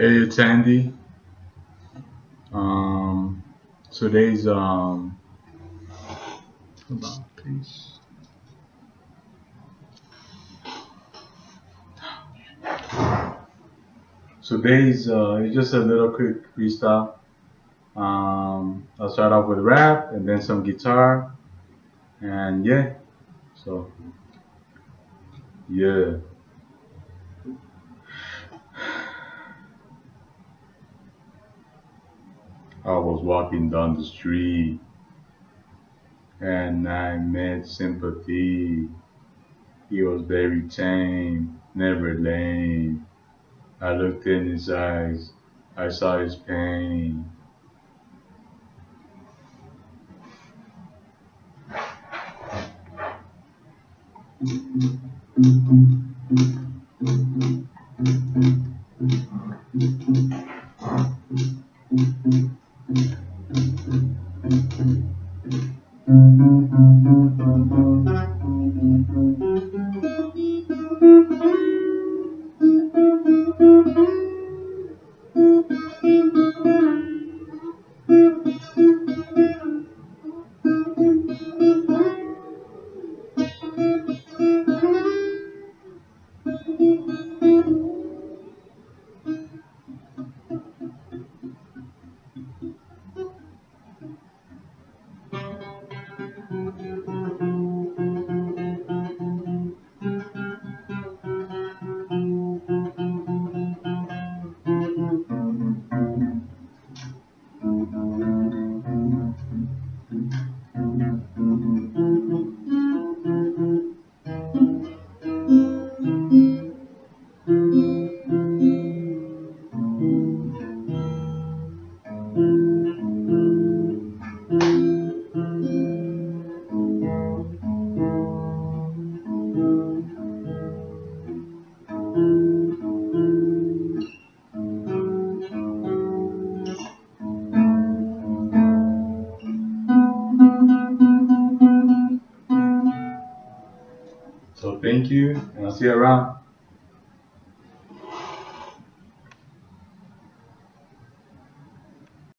Hey, it's Andy. Um, today's um, on, please. Today's uh, it's just a little quick freestyle. Um, I'll start off with rap and then some guitar, and yeah. So, yeah. I was walking down the street and I met sympathy. He was very tame, never lame. I looked in his eyes, I saw his pain. Thank you. So thank you, and I'll see you around.